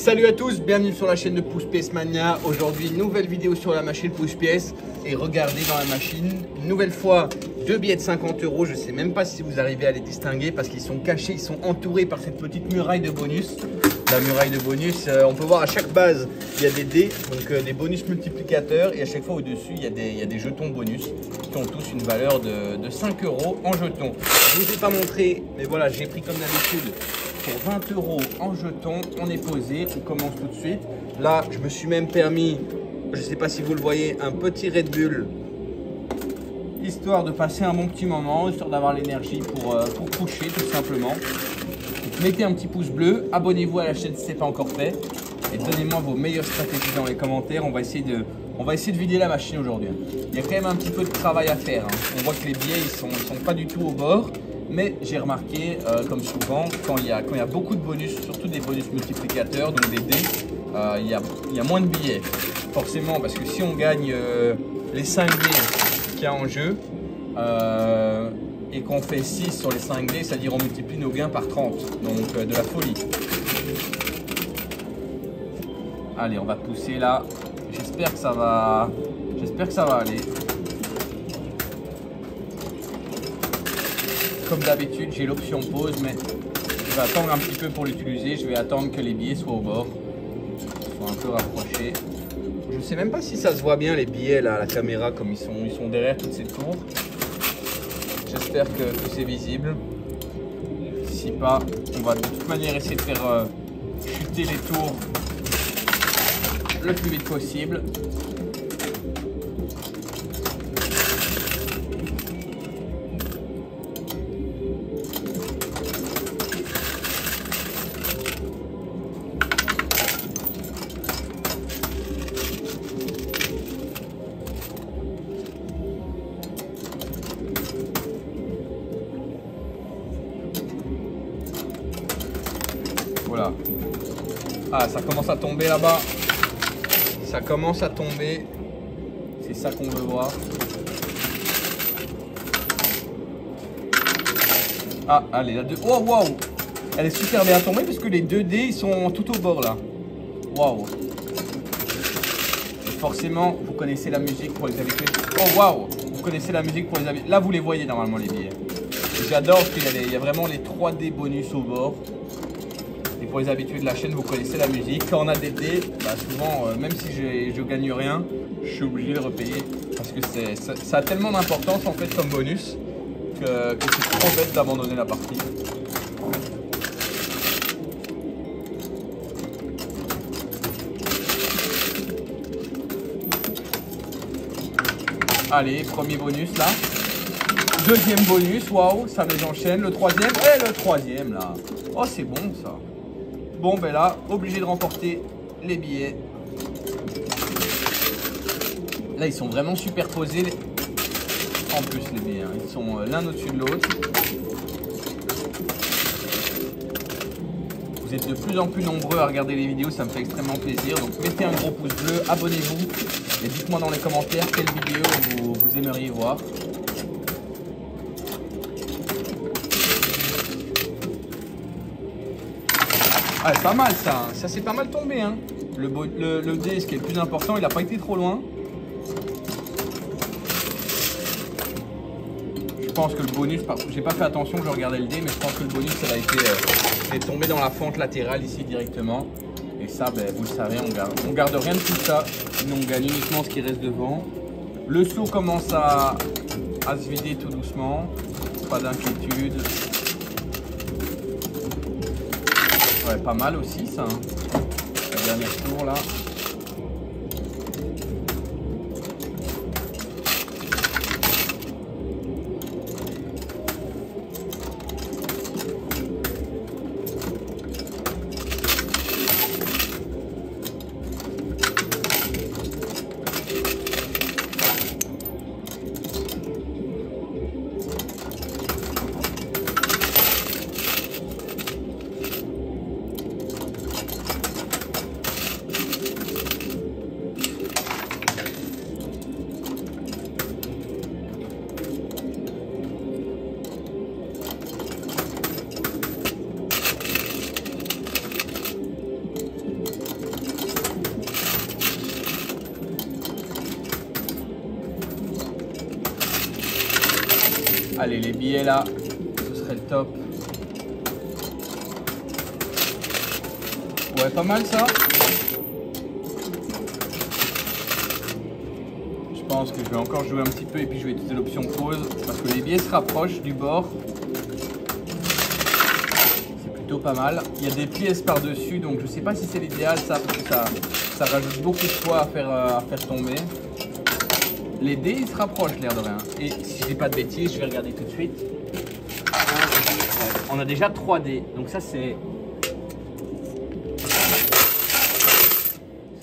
Salut à tous, bienvenue sur la chaîne de Pouce Pièce Mania. Aujourd'hui, nouvelle vidéo sur la machine Pouce Pièce. Et regardez dans la machine, nouvelle fois, deux billets de 50 euros. Je ne sais même pas si vous arrivez à les distinguer parce qu'ils sont cachés, ils sont entourés par cette petite muraille de bonus. La muraille de bonus, euh, on peut voir à chaque base, il y a des dés, donc euh, des bonus multiplicateurs. Et à chaque fois au-dessus, il, y a des- jetons bonus qui ont tous une valeur de, de 5 euros en jetons. Je ne vous ai pas montré, mais voilà, j'ai pris comme d'habitude pour 20 euros en jetons. On est posé, on commence tout de suite. Là, je me suis même permis, je ne sais pas si vous le voyez, un petit Red Bull. Histoire de passer un bon petit moment, histoire d'avoir l'énergie pour, euh, pour coucher tout simplement. Mettez un petit pouce bleu, abonnez-vous à la chaîne si ce n'est pas encore fait. Et donnez-moi vos meilleures stratégies dans les commentaires. On va essayer de, on va essayer de vider la machine aujourd'hui. Il y a quand même un petit peu de travail à faire. hein. On voit que les billets ils sont, sont pas du tout au bord. Mais j'ai remarqué, euh, comme souvent, quand il, y a, quand il y a beaucoup de bonus, surtout des bonus multiplicateurs, donc des dés, euh, il, y a, il y a moins de billets. Forcément, parce que si on gagne les 5 dés qu'il y a en jeu, euh, et qu'on fait 6 sur les 5 dés, c'est-à-dire on multiplie nos gains par 30. Donc euh, de la folie. Allez, on va pousser là. J'espère que ça va. J'espère que ça va aller. Comme d'habitude, j'ai l'option pause, mais je vais attendre un petit peu pour l'utiliser. Je vais attendre que les billets soient au bord, un peu rapprochés. Je sais même pas si ça se voit bien les billets là à la caméra, comme ils sont, ils sont derrière toutes ces tours. J'espère que, que c'est visible. Si pas, on va de toute manière essayer de faire euh, chuter les tours le plus vite possible. Ça commence à tomber là-bas. Ça commence à tomber. C'est ça qu'on veut voir. Ah, allez, la deux. Oh, waouh Elle est super bien tombée puisque les 2 dés ils sont tout au bord là. Waouh Forcément, vous connaissez la musique pour les habitués. Oh, waouh Vous connaissez la musique pour les habitués. Là, vous les voyez normalement les billets. J'adore parce qu'il y, a y a vraiment les 3D bonus au bord. Et pour les habitués de la chaîne, vous connaissez la musique. Quand on a des dés, bah souvent, euh, même si je, gagne rien, je suis obligé de repayer. Parce que ça, ça a tellement d'importance en fait comme bonus que, que c'est trop bête d'abandonner la partie. Allez, premier bonus là. Deuxième bonus, waouh, ça les enchaîne. Le troisième, et le troisième là. Oh, c'est bon ça. Bon, ben là, obligé de remporter les billets. Là, ils sont vraiment superposés. En plus, les billets, hein. ils sont euh, l'un au-dessus de l'autre. Vous êtes de plus en plus nombreux à regarder les vidéos, ça me fait extrêmement plaisir. Donc, mettez un gros pouce bleu, abonnez-vous et dites-moi dans les commentaires quelle vidéo vous aimeriez voir. Ah, pas mal ça, ça c'est pas mal tombé. Hein. Le, le, ce qui est le plus important, il a pas été trop loin. Je pense que le bonus, j'ai pas fait attention, je regardais le dé, mais je pense que le bonus, ça a été euh, est tombé dans la fente latérale ici directement. Et ça, ben, vous le savez, on garde, rien de tout ça, sinon on gagne uniquement ce qui reste devant. Le seau commence à se vider tout doucement, pas d'inquiétude. Pas mal aussi ça. hein. Le dernier tour là. Allez, les billets là, ce serait le top. Ouais, pas mal ça. Je pense que je vais encore jouer un petit peu et puis je vais utiliser l'option pause parce que les billets se rapprochent du bord. C'est plutôt pas mal. Il y a des pièces par-dessus donc je sais pas si c'est l'idéal ça parce que ça, ça rajoute beaucoup de poids à faire, euh, à faire tomber. Les dés ils se rapprochent l'air de rien. Et si je dis pas de bêtises, je vais regarder tout de suite. On a déjà 3 dés. Donc ça c'est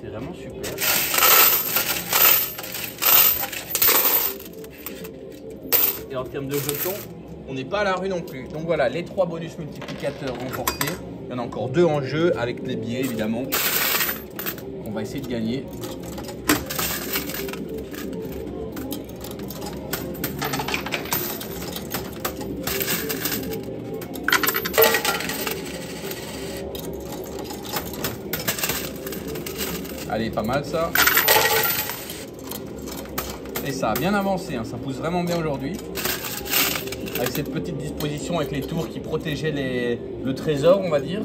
C'est vraiment super. Et en termes de jetons, on n'est pas à la rue non plus. Donc voilà, les trois bonus multiplicateurs remportés. Il y en a encore deux en jeu avec les billets évidemment. On va essayer de gagner. Allez, pas mal ça. Et ça a bien avancé, hein. ça pousse vraiment bien aujourd'hui. Avec cette petite disposition avec les tours qui protégeaient le trésor, on va dire.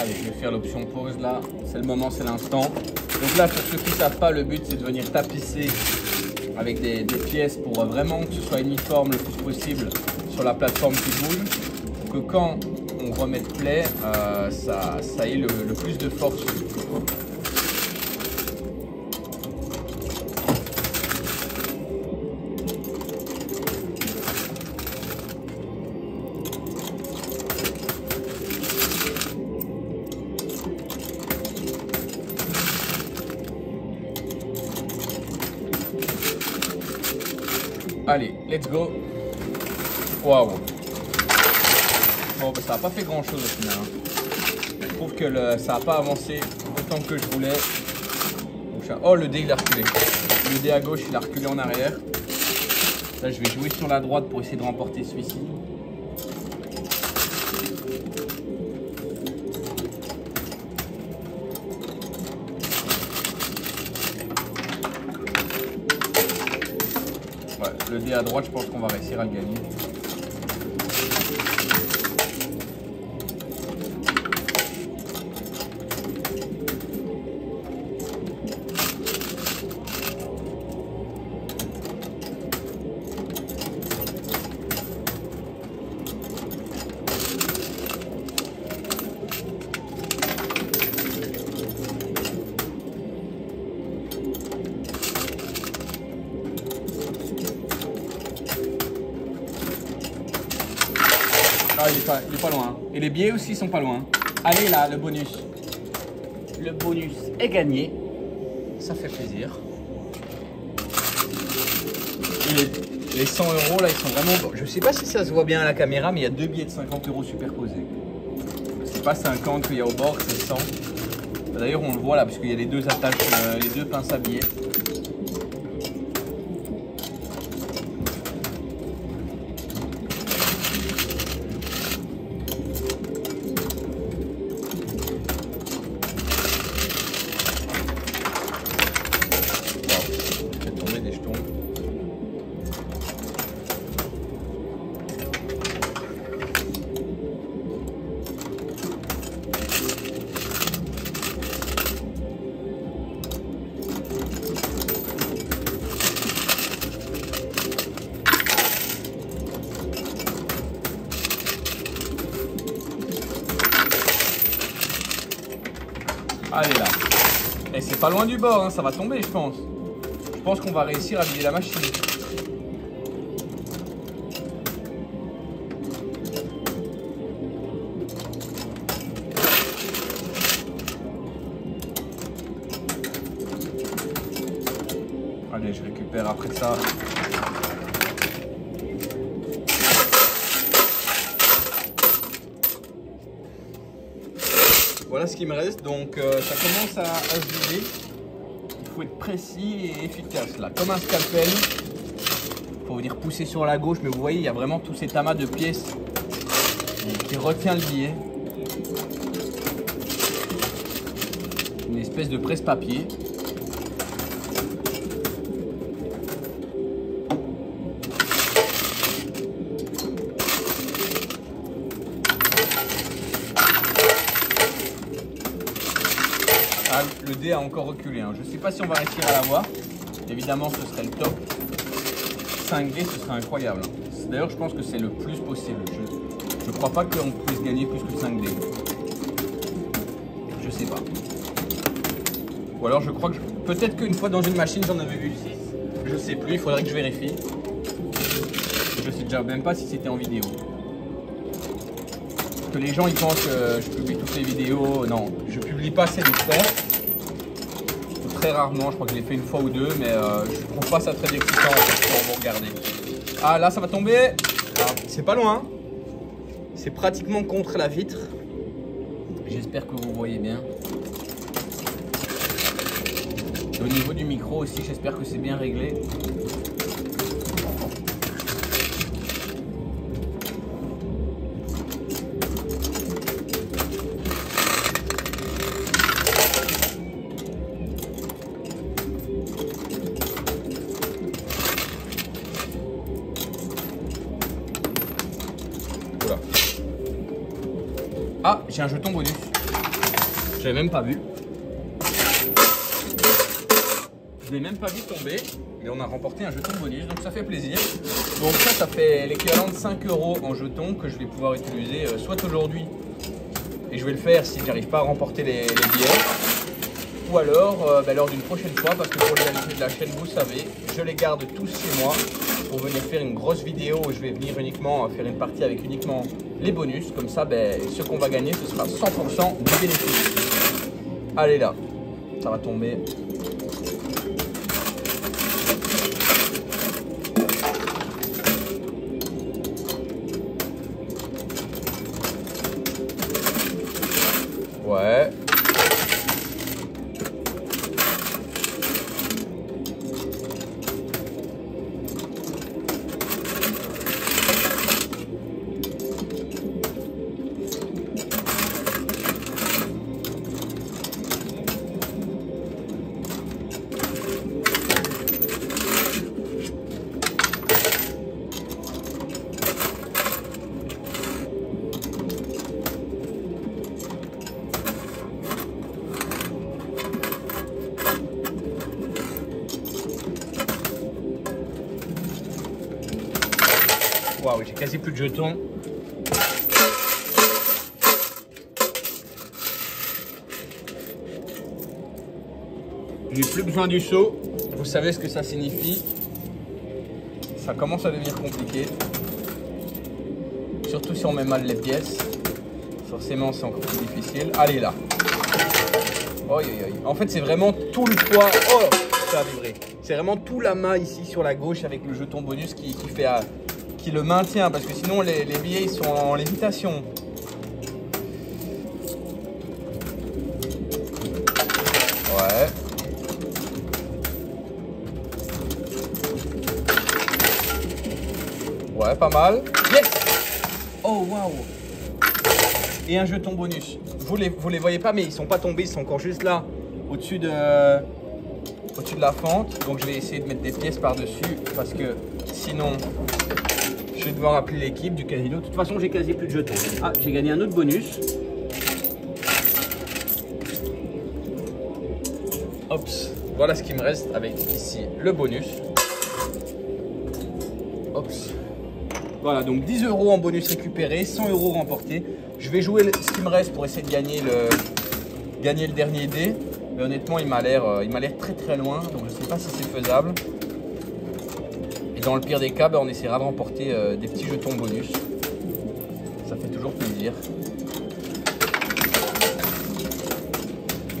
Allez, je vais faire l'option pause là. C'est le moment, c'est l'instant. Donc là, pour ceux qui ne savent pas, le but c'est de venir tapisser avec des, pièces pour vraiment que ce soit uniforme le plus possible sur la plateforme qui bouge. Pour que quand on remet de play, euh, ça, ça ait le, le plus de force. Allez, let's go. Waouh. Bon, bah, ça n'a pas fait grand chose au final. Hein. Je trouve que le, ça n'a pas avancé autant que je voulais. Oh, le dé il a reculé. Le dé à gauche il a reculé en arrière. Là, je vais jouer sur la droite pour essayer de remporter celui-ci. Dé à droite, je pense qu'on va réussir à le gagner. Et les billets aussi sont pas loin. Allez là, le bonus. Le bonus est gagné. Ça fait plaisir. Et les, les 100 euros là, ils sont vraiment. Je sais pas si ça se voit bien à la caméra, mais il y a deux billets de 50 euros superposés. C'est pas 50 qu'il y a au bord, c'est 100. D'ailleurs, on le voit là, parce qu'il y a les deux attaches, euh, les deux pinces à billets. Pas loin du bord, hein, ça va tomber je pense. Je pense qu'on va réussir à vider la machine. Allez, je récupère après ça. Voilà ce qui me reste. Donc euh, ça commence à, à, se. Il faut être précis et efficace là, comme un scalpel. Faut venir pousser sur la gauche, mais vous voyez, il y a vraiment tous ces tamas de pièces qui retient le billet. Une espèce de presse-papier. Le dé a encore reculé. Hein. Je ne sais pas si on va réussir à l'avoir. Évidemment, ce serait le top. 5D, ce serait incroyable. D'ailleurs, je pense que c'est le plus possible. Je ne crois pas qu'on puisse gagner plus que 5D. Je sais pas. Ou alors, je crois que... Peut-être qu'une fois dans une machine, j'en avais vu 6. Je sais plus, il faudrait que je vérifie. Je sais déjà même pas si c'était en vidéo. Que les gens, ils pensent que je publie toutes les vidéos. Non, je publie pas assez d'experts très rarement, je crois que je l'ai fait une fois ou deux, mais euh, je trouve pas ça très excitant pour vous regarder. Ah là ça va tomber, ah, c'est pas loin, c'est pratiquement contre la vitre. J'espère que vous voyez bien. au niveau du micro aussi, j'espère que c'est bien réglé. Ah, j'ai un jeton bonus. J'avais même pas vu. Je l'ai même pas vu tomber. Mais on a remporté un jeton bonus, donc ça fait plaisir. Donc ça, ça fait l'équivalent de 5 euros en jeton que je vais pouvoir utiliser euh, soit aujourd'hui, et je vais le faire si j'arrive pas à remporter les, billets, ou alors euh, bah, lors d'une prochaine fois, parce que pour les habitués de la chaîne, vous savez, je les garde tous chez moi pour venir faire une grosse vidéo où je vais venir uniquement faire une partie avec uniquement les bonus. Comme ça, ben, ce qu'on va gagner, ce sera 100% du bénéfice. Allez là, ça va tomber. Ouais. J'ai quasi plus de jetons. J'ai plus besoin du saut. Vous savez ce que ça signifie. Ça commence à devenir compliqué. Surtout si on met mal les pièces. Forcément, c'est encore plus difficile. Allez là. En fait, c'est vraiment tout le poids. Oh, ça a vibré. C'est vraiment tout l'amas ici sur la gauche avec le jeton bonus qui, fait le maintient parce que sinon les, billets ils sont en lévitation. Ouais. Ouais, pas mal. Oh, waouh Et un jeton bonus. Vous les, vous les voyez pas, mais ils sont pas tombés, ils sont encore juste là, au-dessus de, au-dessus de la fente. Donc je vais essayer de mettre des pièces par-dessus parce que sinon je vais devoir appeler l'équipe du casino. De toute façon, j'ai quasi plus de jetons. Ah, j'ai gagné un autre bonus. Ops. Voilà ce qui me reste avec ici le bonus. Ops. Voilà, donc 10 euros en bonus récupéré, 100 euros remportés. Je vais jouer ce qui me reste pour essayer de gagner le, gagner le dernier dé. Mais honnêtement, il m'a l'air euh, très très loin, donc je ne sais pas si c'est faisable. Et dans le pire des cas, ben, on essaiera de remporter euh, des petits jetons bonus. Ça fait toujours plaisir.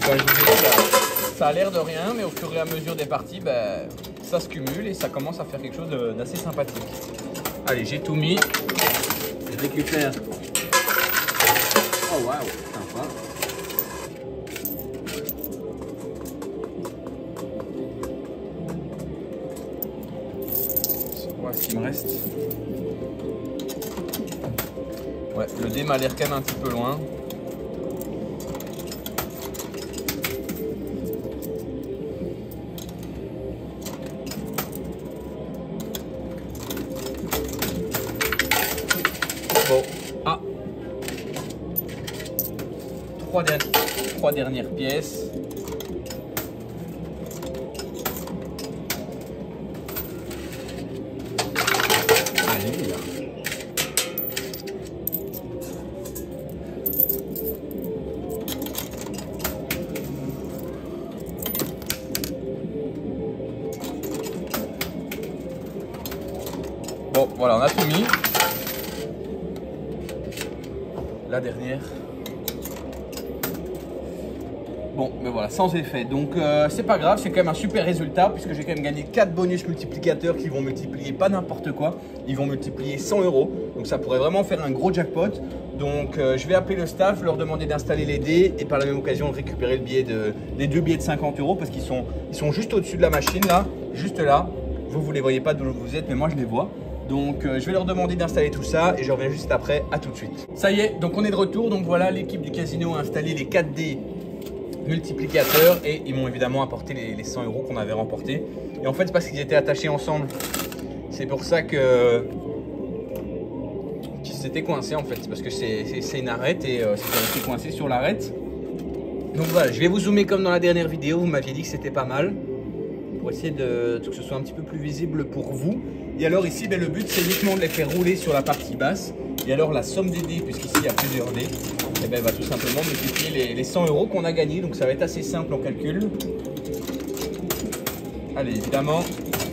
Ben, ça a l'air de rien, mais au fur et à mesure des parties, ben, ça se cumule et ça commence à faire quelque chose d'assez sympathique. Allez, j'ai tout mis. Je récupère. Oh waouh, Me reste. Ouais, le dé m'a l'air quand même un petit peu loin. Bon, ah. Trois dernières pièces. Effet. Donc, euh, c'est pas grave, c'est quand même un super résultat puisque j'ai quand même gagné 4 bonus multiplicateurs qui vont multiplier pas n'importe quoi. Ils vont multiplier 100 euros. Donc, ça pourrait vraiment faire un gros jackpot. Donc, euh, je vais appeler le staff, leur demander d'installer les dés et par la même occasion récupérer le billet de, les deux billets de 50 euros parce qu'ils sont, ils sont juste au-dessus de la machine là, juste là. Vous, vous les voyez pas d'où vous êtes, mais moi je les vois. Donc euh, je vais leur demander d'installer tout ça et je reviens juste après, à tout de suite. Ça y est, donc on est de retour. Donc voilà, l'équipe du casino a installé les 4D multiplicateurs et ils m'ont évidemment apporté les, 100 euros qu'on avait remportés. Et en fait, c'est parce qu'ils étaient attachés ensemble. C'est pour ça que qu'ils s'étaient coincés en fait. Parce que c'est une arête et euh, c'était resté coincé sur l'arête. Donc voilà, je vais vous zoomer comme dans la dernière vidéo. Vous m'aviez dit que c'était pas mal pour essayer de, que ce soit un petit peu plus visible pour vous. Et alors ici, ben, le but c'est uniquement de les faire rouler sur la partie basse. Et alors la somme des dés, puisqu'ici il y a plusieurs dés, et eh ben, va tout simplement multiplier les, 100 euros qu'on a gagnés. Donc ça va être assez simple en calcul. Allez, évidemment,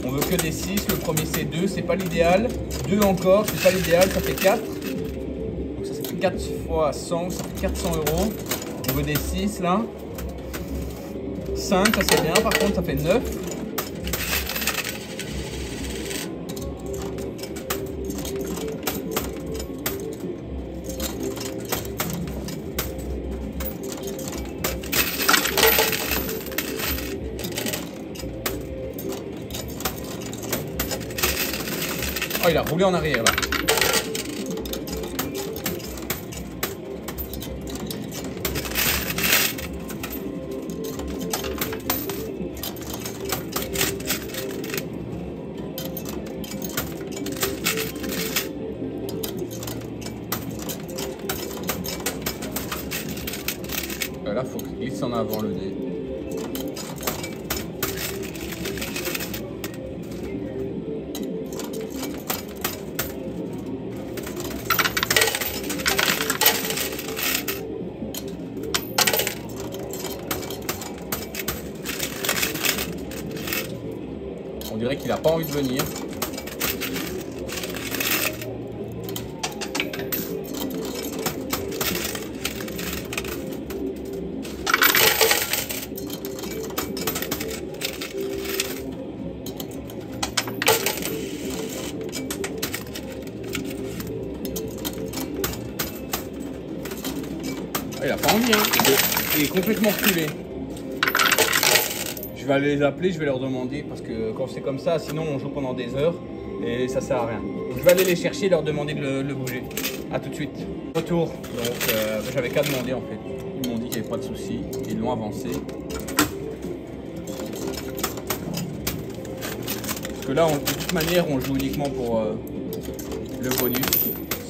on veut que des 6. Le premier c'est 2, c'est pas l'idéal. 2 encore, c'est pas l'idéal, ça fait 4. Donc ça, ça fait 4 fois 100, ça fait 400 euros. On veut des 6 là. 5, ça c'est bien, par contre ça fait 9. A roulé en arrière là. Là, faut qu'il glisse en avant le nez. Pas envie de venir. Ah, il a pas envie, hein. Il est complètement reculé je vais aller les appeler, je vais leur demander parce que quand c'est comme ça, sinon on joue pendant des heures et ça sert à rien. je vais aller les chercher et leur demander de le, bouger. A tout de suite. Retour. Donc euh, j'avais qu'à demander en fait. Ils m'ont dit qu'il n'y avait pas de souci. Ils l'ont avancé. Parce que là, de toute manière, on joue uniquement pour euh, le bonus.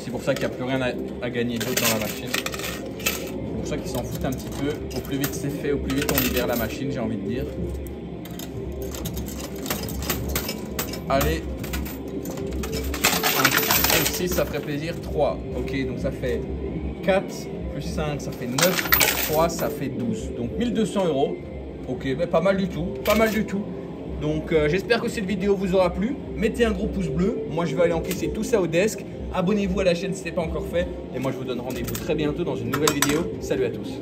C'est pour ça qu'il n'y a plus rien à, gagner d'autre dans la machine. Pour ça qu'ils s'en foutent un petit peu. Au plus vite c'est fait, au plus vite on libère la machine, j'ai envie de dire. Allez. 1 6, ça ferait plaisir. 3. Ok, donc ça fait 4 plus 5, ça fait 9. 3, ça fait 12. Donc 1200 euros. Ok, pas mal du tout. Pas mal du tout. Donc euh, j'espère que cette vidéo vous aura plu. Mettez un gros pouce bleu. Moi je vais aller encaisser tout ça au desk. Abonnez-vous à la chaîne si ce n'est pas encore fait. Et moi je vous donne rendez-vous très bientôt dans une nouvelle vidéo. Salut à tous.